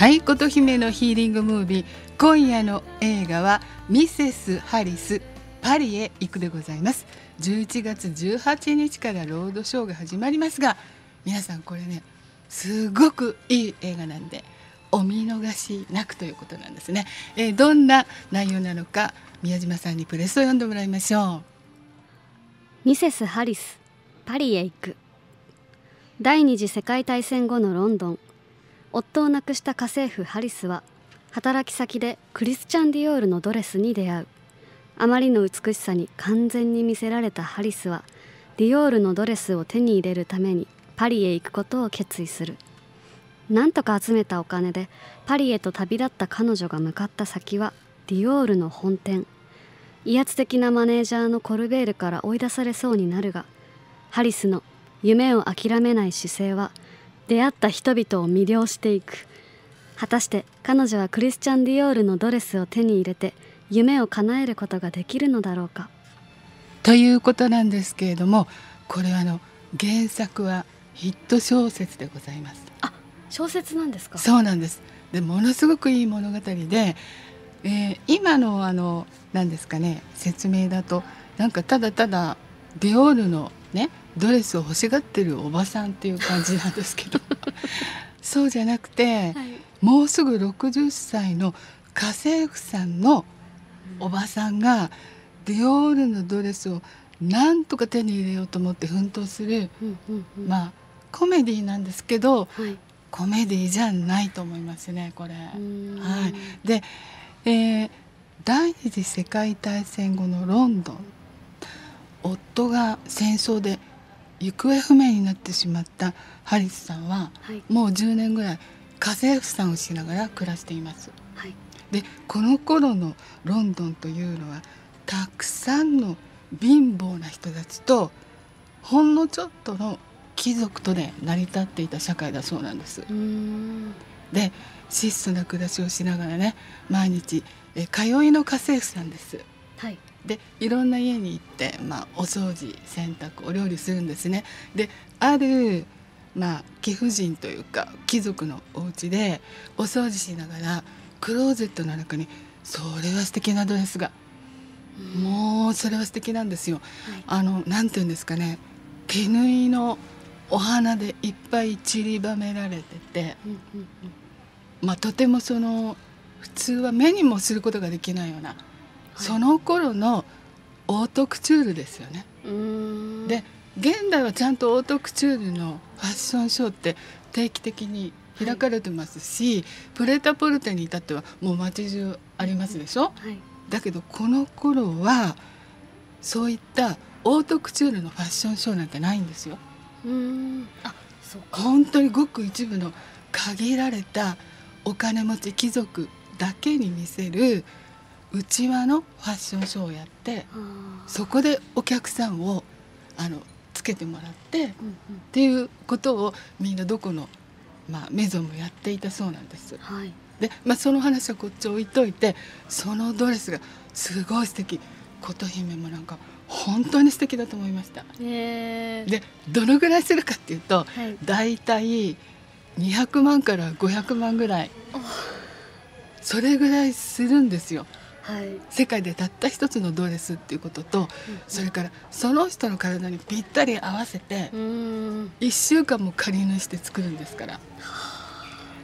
はい琴姫のヒーリングムービー。今夜の映画はミセス・ハリスパリへ行くでございます。11月18日からロードショーが始まりますが皆さんこれねすごくいい映画なんでお見逃しなくということなんですね、えー、どんな内容なのか宮島さんにプレスを読んでもらいましょう。ミセス・ハリスパリへ行く。第二次世界大戦後のロンドン。夫を亡くした家政婦ハリスは働き先でクリスチャン・ディオールのドレスに出会う。あまりの美しさに完全に見せられたハリスはディオールのドレスを手に入れるためにパリへ行くことを決意する。なんとか集めたお金でパリへと旅立った彼女が向かった先はディオールの本店。威圧的なマネージャーのコルベールから追い出されそうになるがハリスの夢を諦めない姿勢は出会った人々を魅了していく。果たして彼女はクリスチャン・ディオールのドレスを手に入れて夢を叶えることができるのだろうか。ということなんですけれどもこれはあの原作はヒット小説でございます。あ小説なんですか？そうなんです。でものすごくいい物語で、えー、今のあの何ですかね説明だとなんかただただディオールのねドレスを欲しがってるおばさんっていう感じなんですけど。そうじゃなくて、はい、もうすぐ60歳の家政婦さんのおばさんがディオールのドレスをなんとか手に入れようと思って奮闘する、うんうんうん、まあコメディなんですけど、はい、コメディじゃないと思いますねこれ。はい、で、えー、第二次世界大戦後のロンドン夫が戦争で行方不明になってしまったハリスさんは、はい、もう10年ぐらい家政婦さんをしながら暮らしています。はい、でこの頃のロンドンというのはたくさんの貧乏な人たちとほんのちょっとの貴族とで成り立っていた社会だそうなんです。で質素な暮らしをしながらね毎日え通いの家政婦さんです。はい、でいろんな家に行って、まあ、お掃除洗濯お料理するんですね。である、まあ、貴婦人というか貴族のお家でお掃除しながらクローゼットの中にそれは素敵なドレスが、うん、もうそれは素敵なんですよ。はい、あのなんて言うんですかね手縫いのお花でいっぱい散りばめられてて、まあとてもその普通は目にもすることができないようなその頃のオートクチュールですよね。で現代はちゃんとオートクチュールのファッションショーって定期的に開かれてますし、はい、プレタポルテに至ってはもう街中ありますでしょ、はい、だけどこの頃はそういったオートクチュールのファッションショーなんてないんですよ。うん。あそうか。本当にごく一部の限られたお金持ち貴族だけに見せる内輪のファッションショーをやってそこでお客さんをあのつけてもらって、うんうん、っていうことをみんなどこの、まあ、メゾンもやっていたそうなんです。はい、で、まあ、その話はこっち置いといてそのドレスがすごい素敵。琴姫もなんか本当に素敵だと思いました。でどのぐらいするかっていうと、はい、大体200万から500万ぐらい。それぐらいするんですよ。はい、世界でたった一つのドレスっていうことと、うん、それからその人の体にぴったり合わせて1週間も仮縫いして作るんですから。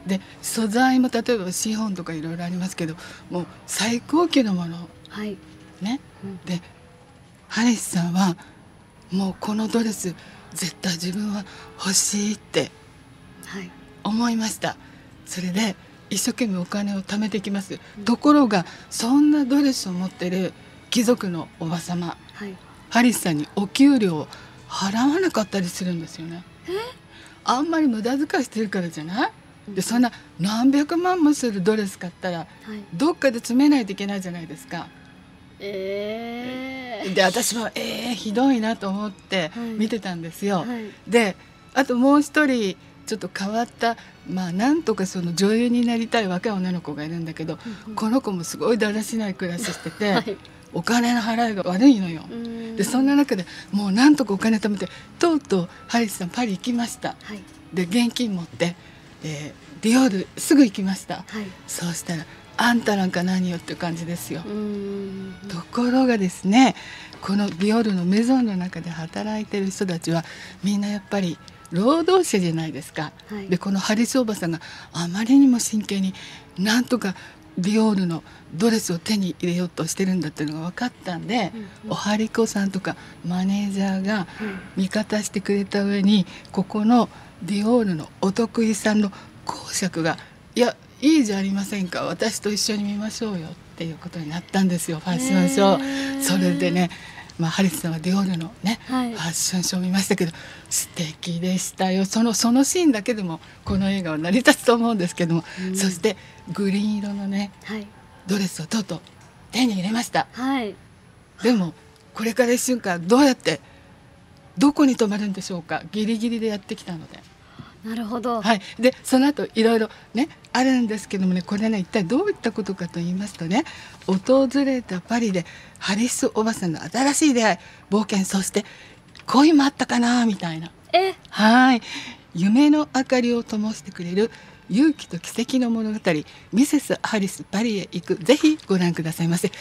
で素材も例えばシフォンとかいろいろありますけどもう最高級のもの、はい、ね、うん、でハリスさんはもうこのドレス絶対自分は欲しいって思いました。それで一生懸命お金を貯めてきます、うん、ところがそんなドレスを持ってる貴族のおば様、はい、ハリスさんにお給料を払わなかったりするんですよね。あんまり無駄遣いしてるからじゃない？でそんな何百万もするドレス買ったら、はい、どっかで詰めないといけないじゃないですか。えー、で私もえー、ひどいなと思って見てたんですよ。はい、であともう一人ちょっと変わったまあなんとかその女優になりたい若い女の子がいるんだけど、うんうん、この子もすごいだらしない暮らししてて、はい、お金の払いが悪いのよ。でそんな中でもうなんとかお金貯めてとうとうハリスさんパリ行きました。はい、で現金持って、えー、ディオールすぐ行きました。はい。そうしたらあんたなんか何よっていう感じですよ。ところがですねこのディオールのメゾンの中で働いてる人たちはみんなやっぱり労働者じゃないですか。はいでこのハリスおばさんがあまりにも真剣になんとかディオールのドレスを手に入れようとしてるんだっていうのが分かったんで、うんうんおはりこさんとかマネージャーがはい味方してくれた上にここのディオールのお得意さんの講釈が「いやいいじゃありませんか私と一緒に見ましょうよ」っていうことになったんですよファッションショー。それでね、まあ、ハリスさんはディオールのね、はい。ファッションショー見ましたけど素敵でしたよ。そのそのシーンだけでもこの映画は成り立つと思うんですけども、うん。そしてグリーン色のねはい。ドレスをとうとう手に入れました。はい。でもこれから1週間どうやってどこに泊まるんでしょうか。ギリギリでやってきたので。なるほど。はい、でその後いろいろねあるんですけどもねこれね一体どういったことかと言いますとね訪れたパリでハリスおばさんの新しい出会い冒険そして恋もあったかなみたいな。え？はい。夢の明かりを灯してくれる勇気と奇跡の物語ミセス・ハリスパリへ行く。ぜひご覧くださいませ